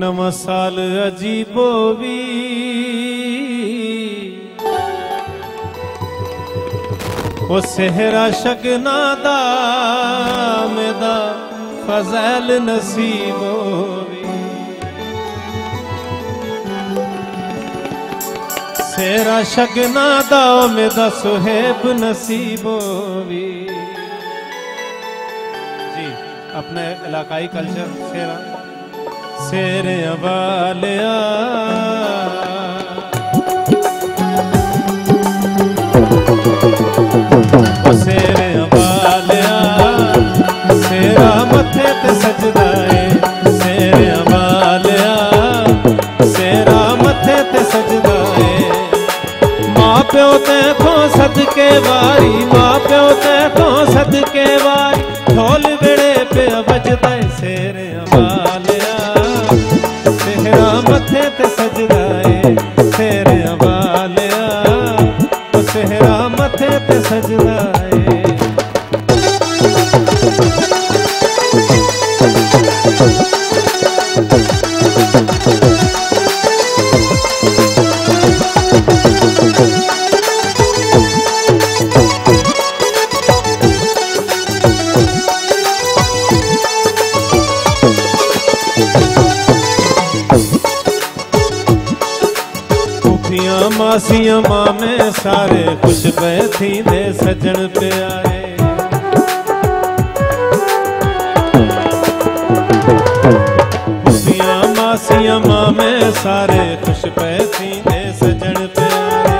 नमसाल अजीबोवी ओ सेहरा शगना दा मेदा फजैल नसीबोवी सेहरा शगना दा मेदा सुहेब नसीबोवी जी, अपने इलाकाई कल्चर, सेहरा। ਸੇਰਾ ਸੇਰੇ ਵਾਲਿਆ ਉਹ ਵਾਲਿਆ ਸੇਰਾ ਮੱਥੇ ਤੇ ਸਜਦਾ ਏ, ਸੇਰੇ ਵਾਲਿਆ ਸੇਰਾ ਮੱਥੇ ਤੇ ਸਜਦਾ ਏ। ਮਾਂ ਪਿਓ ਤੇ ਤੋਂ ਸਦਕੇ ਵਾਰੀ, ਮਾਂ ਪਿਓ ਤੇ ਤੋਂ ਸਦਕੇ ਵਾਰੀ। ਢੋਲ ਵੇੜੇ ਪਿਆ ਵੱਜਦਾ ਏ ਸੇਰੇ ਵਾਲਿਆ ਉਹ ਸੇਰਾ ਮੱਥੇ ਤੇ ਸਜਦਾ ਏ असीं माँ में सारे कुझु पए थींदे, सजण प्यारे सिया माँ में सारे खुश पए थींदे, सजण प्यारे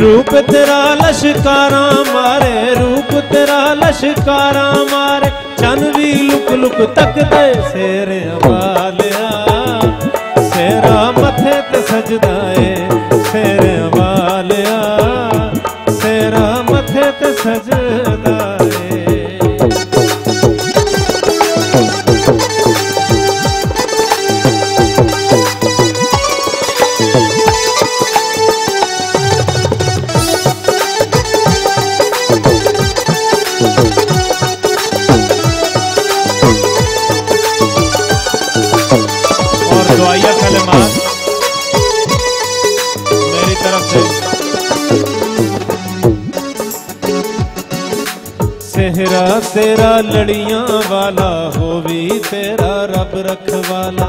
रूप तेरा लशकारा मारे, रूप तेरा लशकारा मारे चन भी लुक लुक तकदे सेरे अमा ਵੱਜਦਾ ਏ। ਸਿਰ ਵਾਲਿਆ ਤੇਰਾ ਮੱਥੇ ਤੇ ਸਜ सेहरा तेरा लड़िया वाला, होवी तेरा रब वाला।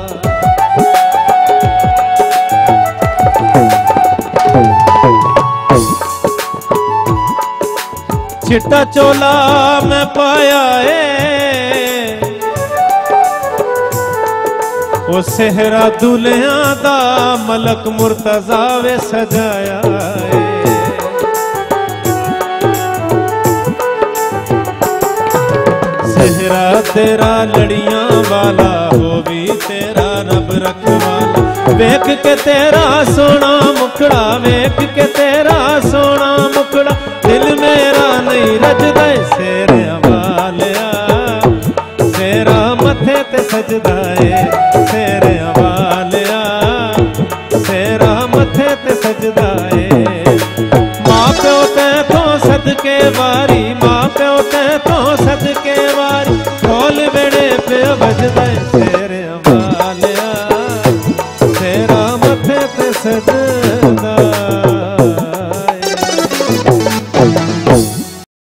चिट्टा चोला मैं पाया है। सेहरा दुलिया दा मलक मुर्तजा सजाया ए ਸਹਿਰਾ ਤੇਰਾ ਲੜੀਆਂ ਵਾਲਾ ਹੋ ਵੀ ਤੇਰਾ ਰੱਬ ਰਖਵਾਲਾ। ਵੇਖ ਕੇ ਤੇਰਾ ਸੋਹਣਾ ਮੁਖੜਾ, ਵੇਖ ਕੇ ਤੇਰਾ ਸੋਹਣਾ ਮੁਖੜਾ, ਦਿਲ ਮੇਰਾ ਨਹੀਂ ਰਜਦਾ ਏ ਸੇਰਿਆਂ ਵਾਲਿਆ। ਤੇਰਾ ਮੱਥੇ ਤੇ ਸਜਦਾ ਏ ਤੇਰੇ ਵਾਲਿਆ। ਤੇਰਾ ਮੱਥੇ ਤੇ ਸਜਦਾ ਏ। ਮਾਂ ਪਿਓ ਤੇ ਤੋਂ ਸਦਕੇ ਵਾਰੀ, ਮਾਂ ਪਿਓ ਤੇ ਤੋਂ ਪਿਆ ਵੱਜਦਾ ਤੇਰੇ ਵਾਲਿਆ। ਤੇਰਾ ਮੱਥੇ ਤੇ ਸਜਦਾ